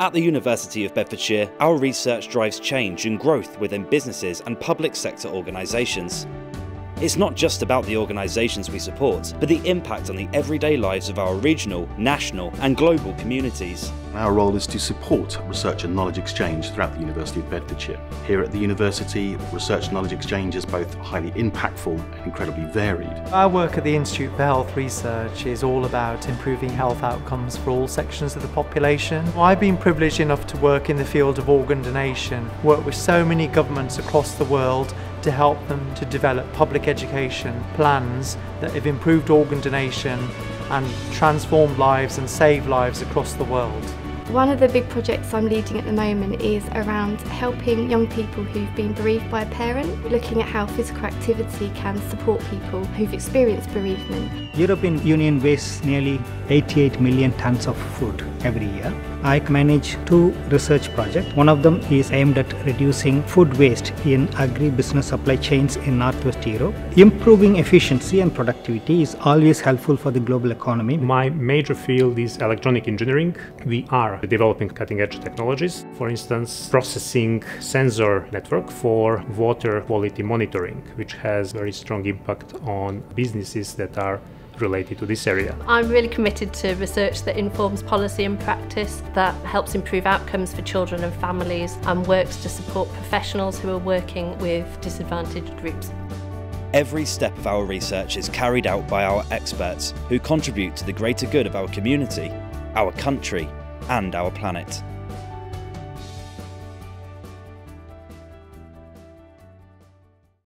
At the University of Bedfordshire, our research drives change and growth within businesses and public sector organisations. It's not just about the organisations we support, but the impact on the everyday lives of our regional, national and global communities. Our role is to support research and knowledge exchange throughout the University of Bedfordshire. Here at the University, research and knowledge exchange is both highly impactful and incredibly varied. Our work at the Institute for Health Research is all about improving health outcomes for all sections of the population. I've been privileged enough to work in the field of organ donation, work with so many governments across the world to help them to develop public education plans that have improved organ donation and transformed lives and saved lives across the world. One of the big projects I'm leading at the moment is around helping young people who've been bereaved by a parent, looking at how physical activity can support people who've experienced bereavement. The European Union wastes nearly 88 million tons of food every year. I manage two research projects. One of them is aimed at reducing food waste in agri-business supply chains in Northwest Europe. Improving efficiency and productivity is always helpful for the global economy. My major field is electronic engineering. We are developing cutting-edge technologies, for instance, processing sensor network for water quality monitoring, which has very strong impact on businesses that are related to this area. I'm really committed to research that informs policy and practice that helps improve outcomes for children and families and works to support professionals who are working with disadvantaged groups. Every step of our research is carried out by our experts who contribute to the greater good of our community, our country and our planet.